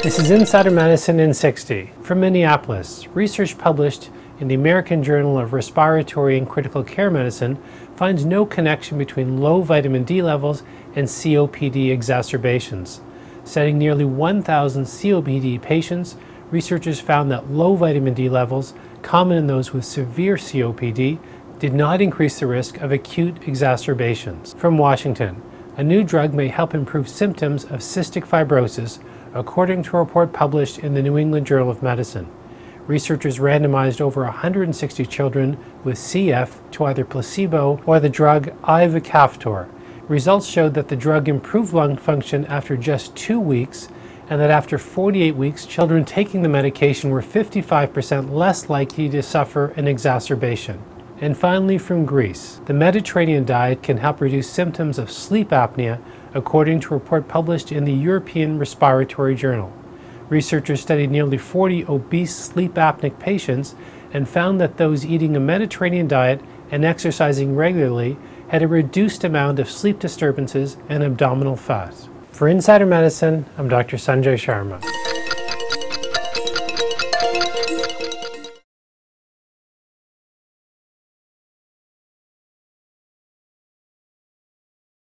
This is Insider Medicine in 60. From Minneapolis, research published in the American Journal of Respiratory and Critical Care Medicine finds no connection between low vitamin D levels and COPD exacerbations. Studying nearly 1,000 COPD patients, researchers found that low vitamin D levels, common in those with severe COPD, did not increase the risk of acute exacerbations. From Washington, a new drug may help improve symptoms of cystic fibrosis, according to a report published in the New England Journal of Medicine. Researchers randomized over 160 children with CF to either placebo or the drug ivacaftor. Results showed that the drug improved lung function after just two weeks and that after 48 weeks, children taking the medication were 55% less likely to suffer an exacerbation. And finally, from Greece, the Mediterranean diet can help reduce symptoms of sleep apnea, according to a report published in the European Respiratory Journal. Researchers studied nearly 40 obese sleep apneic patients and found that those eating a Mediterranean diet and exercising regularly had a reduced amount of sleep disturbances and abdominal fat. For Insider Medicine, I'm Dr. Sanjay Sharma.